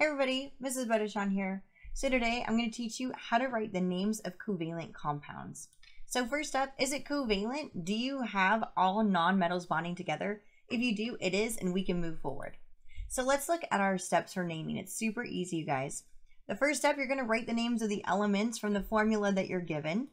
Hey everybody, Mrs. Bodechon here. So today I'm going to teach you how to write the names of covalent compounds. So first up, is it covalent? Do you have all nonmetals bonding together? If you do, it is, and we can move forward. So let's look at our steps for naming. It's super easy, you guys. The first step, you're going to write the names of the elements from the formula that you're given.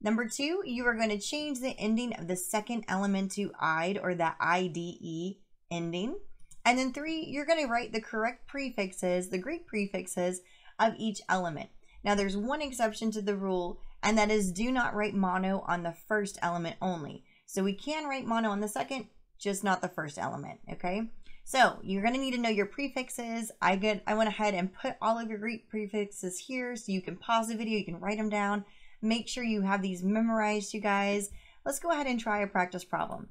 Number two, you are going to change the ending of the second element to "ide" or the IDE ending. And then three, you're going to write the correct prefixes, the Greek prefixes of each element. Now there's one exception to the rule, and that is do not write mono on the first element only. So we can write mono on the second, just not the first element, okay? So you're going to need to know your prefixes. I get, I went ahead and put all of your Greek prefixes here so you can pause the video, you can write them down. Make sure you have these memorized, you guys. Let's go ahead and try a practice problem.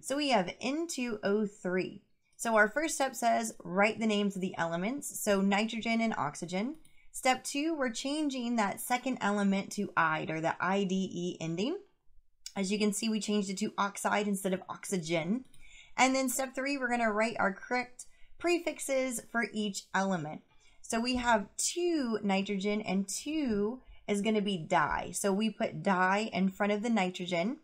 So we have N2O3. So our first step says write the names of the elements, so nitrogen and oxygen. Step two, we're changing that second element to ide or the IDE ending. As you can see, we changed it to oxide instead of oxygen. And then step three, we're gonna write our correct prefixes for each element. So we have two nitrogen and two is gonna be di. So we put di in front of the nitrogen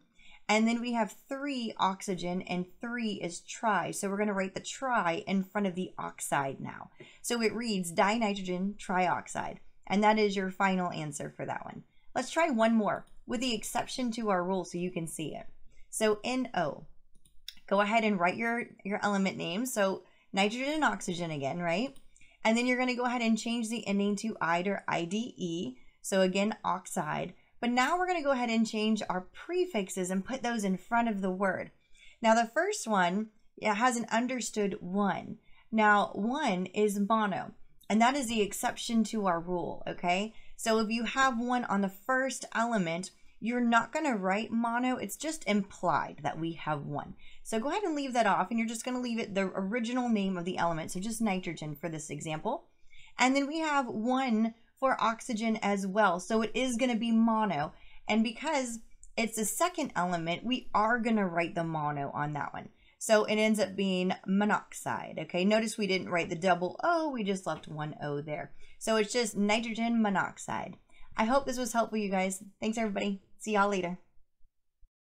and then we have three oxygen and three is tri. So we're going to write the tri in front of the oxide now. So it reads dinitrogen trioxide. And that is your final answer for that one. Let's try one more with the exception to our rule so you can see it. So NO. Go ahead and write your, your element name. So nitrogen and oxygen again, right? And then you're going to go ahead and change the ending to ide or IDE. So again, oxide. But now we're going to go ahead and change our prefixes and put those in front of the word. Now the first one has an understood one. Now one is mono, and that is the exception to our rule, okay? So if you have one on the first element, you're not going to write mono. It's just implied that we have one. So go ahead and leave that off, and you're just going to leave it the original name of the element, so just nitrogen for this example. And then we have one for oxygen as well. So it is going to be mono. And because it's a second element, we are going to write the mono on that one. So it ends up being monoxide. Okay, notice we didn't write the double O, we just left one O there. So it's just nitrogen monoxide. I hope this was helpful, you guys. Thanks, everybody. See y'all later.